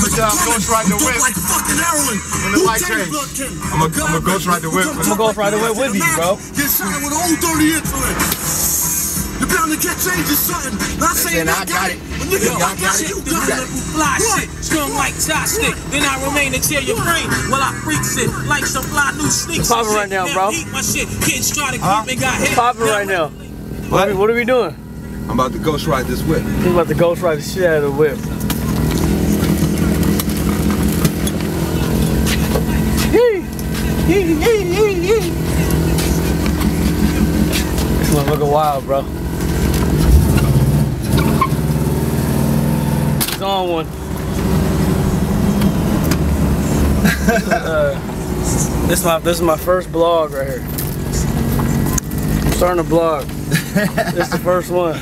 I'm gonna ghost ride the whip. Like fucking heroin. When the light change. I'm gonna I'm ghost ride the whip. I'm gonna ghost ride the whip with you, bro. Get shot with a whole dirty influence. You're bound to get changes, something. Not saying I got it. But nigga, I got it. You got it. Fly shit, strung like chopstick. Then I remain to tear your brain while I freaks it like some fly new sneaks. Pop it right now, bro. Eat my shit. Kids try to keep Huh? me, got hit. Pop it right now. What, are we- what are we doing? I'm about to ghost ride this whip. He's about to ghost ride the shit out of the whip. This motherfucker wild, bro. He's on one. uh, this is my this is my first vlog right here. I'm starting a vlog. this is the first one.